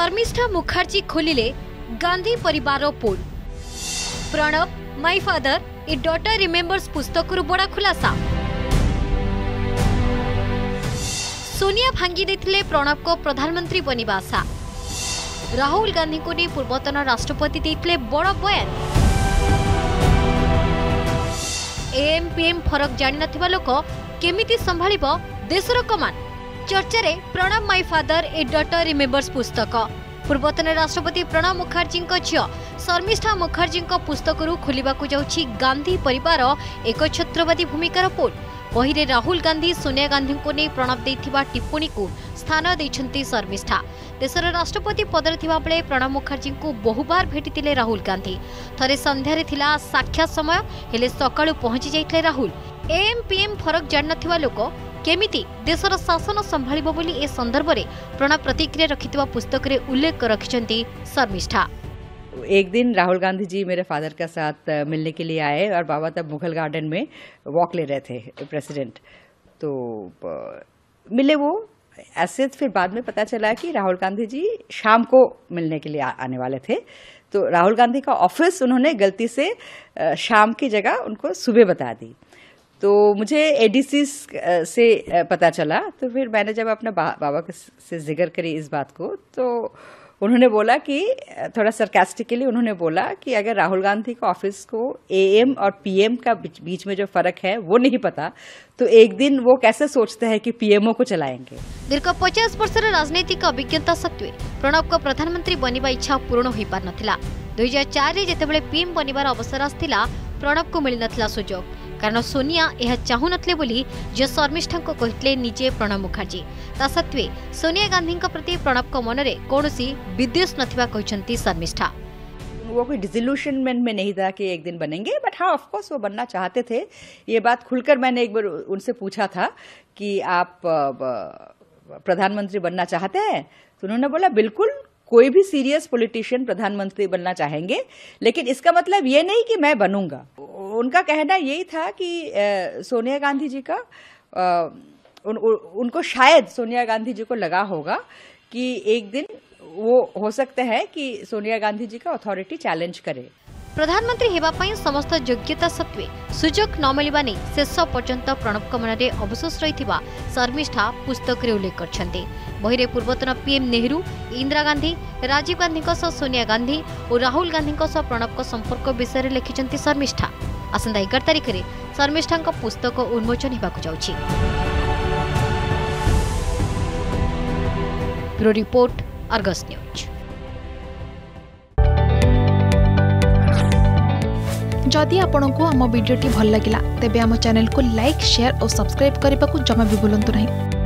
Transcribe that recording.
ଶର୍ମିଷ୍ଠା ମୁଖାର୍ଜୀ ଖୋଲିଲେ ଗାନ୍ଧୀ ପରିବାର poll Pranab my father a daughter remembers ପୁସ୍ତକରୁ ବଡ଼ ଖୁଲାସା ସୋନିଆ ଭାଙ୍ଗି ଦେଇଥିଲେ ପ୍ରଣବଙ୍କ ପ୍ରଧାନମନ୍ତ୍ରୀ ବନିବା ଆଶା ରାହୁଲ ଗାନ୍ଧୀଙ୍କୁ ନେଇ ପୂର୍ବତନ ରାଷ୍ଟ୍ରପତି ଦେଇଥିଲେ ବଡ଼ ବୟାନ ଏଏମ୍ ପିଏମ୍ ଫରକ ଜାଣିନଥିବା ଲୋକ କେମିତି ସମ୍ଭାଳିବ ଦେଶର କମାନ୍ ଚର୍ଚ୍ଚାରେ Pranab my father a daughter remembers ପୁସ୍ତକ। ପୂର୍ବତନ ରାଷ୍ଟ୍ରପତି ପ୍ରଣବ ମୁଖାର୍ଜୀଙ୍କ ଝିଅ ଶର୍ମିଷ୍ଠା ମୁଖାର୍ଜୀଙ୍କ ପୁସ୍ତକରୁ ଖୋଲିବାକୁ ଯାଉଛି ଗାନ୍ଧୀ ପରିବାର ଏକଛତ୍ରବାଦୀ ଭୂମିକାର ପୋଲ୍ ବହିରେ ରାହୁଲ ଗାନ୍ଧୀ ସୋନିଆ ଗାନ୍ଧୀଙ୍କୁ ନେଇ ପ୍ରଣବ ଦେଇଥିବା ଟିପ୍ପଣୀକୁ ସ୍ଥାନ ଦେଇଛନ୍ତି ଶର୍ମିଷ୍ଠା। ଦେଶର ରାଷ୍ଟ୍ରପତି ପଦରେ ଥିବାବେଳେ ପ୍ରଣବ ମୁଖାର୍ଜୀଙ୍କୁ ବହୁବାର ଭେଟିଥିଲେ ରାହୁଲ ଗାନ୍ଧୀ। ଥରେ ସନ୍ଧ୍ୟାରେ ଥିଲା ସାକ୍ଷାତ ସମୟ ହେଲେ ସକାଳୁ ପହଞ୍ଚି ଯାଇଥିଲେ ରାହୁଲ। ଏଏମ୍ ପିଏମ୍ ଫରକ ଜାଣିନଥିବା ଲୋକ କେମିତି ଦେଶର ଶାସନ ସମ୍ଭାଳିବ ବୋଲି ଏ ସନ୍ଦର୍ଭରେ ପ୍ରଣବ ପ୍ରତିକ୍ରିୟା ରଖିଥିବା ପୁସ୍ତକରେ ଉଲ୍ଲେଖ ରଖିଛନ୍ତି ଶର୍ମିଷ୍ଠା एक दिन राहुल गांधी जी मेरे फादर के साथ अ, मिलने के लिए आए और बाबा तब मुगल गार्डन में वॉक ले रहे थे प्रेसिडेंट तो अ, मिले वो ऐसे फिर बाद में पता चला कि राहुल गांधी जी शाम को मिलने के लिए आ, आने वाले थे तो राहुल गांधी का ऑफिस उन्होंने गलती से अ, शाम की जगह उनको सुबह बता दी तो मुझे एडिसिस से पता चला। तो फिर मैंने जब अपने बा, बाबा से ज़िक्र करी इस बात को तो उन्होंने बोला कि थोड़ा सरकेस्टिकली उन्होंने बोला कि अगर राहुल गांधी को ऑफ़िस को एएम और पीएम का बीच, में जो फ़र्क है वो नहीं पता तो एक दिन वो कैसे सोचते हैं कि पीएमओ को चलाएँगे? दीर्घ पचास वर्ष राजनैतिक अभिज्ञता सत्वे प्रणव को प्रधानमंत्री बनवा इच्छा पूर्ण हो पार ना दुई हज़ार चार पीएम बनवार अवसर आसला प्रणव को मिल ना सुजोग। କାରଣ ସୋନିଆ ଏହା ଚାହୁଁନଥିଲେ ବୋଲି ଝିଅ ଶର୍ମିଷ୍ଠାଙ୍କୁ କହିଥିଲେ ନିଜେ ପ୍ରଣବ ମୁଖାର୍ଜୀ ତା ସତ୍ତ୍ୱେ ସୋନିଆ ଗାନ୍ଧୀଙ୍କ ପ୍ରତି ପ୍ରଣବଙ୍କ ମନରେ କୌଣସି ବିଦ୍ୱେଷ ନଥିବା କହିଛନ୍ତି ଶର୍ମିଷ୍ଠା वो कोई डिसोल्यूशनमेंट में नहीं था कि एक दिन बनेंगे बट हाँ ऑफ कोर्स वो बनना चाहते थे ये बात खुलकर मैंने एक बार उनसे पूछा था कि आप अ, ब- प्रधानमंत्री बनना चाहते हैं तो उन्होंने बोला बिल्कुल कोई भी सीरियस पॉलिटिशियन प्रधानमंत्री बनना चाहेंगे लेकिन इसका मतलब ये नहीं कि मैं बनूंगा उनका कहना यही था कि अ, सोनिया गांधी जी का अ, उन, उन, उनको शायद सोनिया गांधी जी को लगा होगा कि एक दिन वो हो सकता है कि सोनिया गांधी जी का अथॉरिटी चैलेंज करे ପ୍ରଧାନମନ୍ତ୍ରୀ ହେବା ପାଇଁ ସମସ୍ତ ଯୋଗ୍ୟତା ସତ୍ତ୍ୱେ ସୁଯୋଗ ନ ମିଳିବା ନେଇ ଶେଷ ପର୍ଯ୍ୟନ୍ତ ପ୍ରଣବଙ୍କ ମନରେ ଅବଶୋଷ ରହିଥିବା ଶର୍ମିଷ୍ଠା ପୁସ୍ତକରେ ଉଲ୍ଲେଖ କରିଛନ୍ତି ବହିରେ ପୂର୍ବତନ ପିଏମ୍ ନେହେରୁ ଇନ୍ଦିରା ଗାନ୍ଧୀ ରାଜୀବ ଗାନ୍ଧୀଙ୍କ ସହ ସୋନିଆ ଗାନ୍ଧୀ ଓ ରାହୁଲ ଗାନ୍ଧୀଙ୍କ ସହ ପ୍ରଣବଙ୍କ ସମ୍ପର୍କ ବିଷୟରେ ଲେଖିଛନ୍ତି ଶର୍ମିଷ୍ଠା ଆସନ୍ତା ଏଗାର ତାରିଖରେ ଶର୍ମିଷ୍ଠାଙ୍କ ପୁସ୍ତକ ଉନ୍ମୋଚନ ହେବାକୁ ଯାଉଛି ବ୍ୟୁରୋ ରିପୋର୍ଟ ଅର୍ଗସ୍ ନ୍ୟୁଜ୍ जदि आपंक आम भिडी भल लगा तेब आम चैनल को लाइक शेयर और सब्सक्राइब करने को जमा भी भूलु नहीं